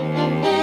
Música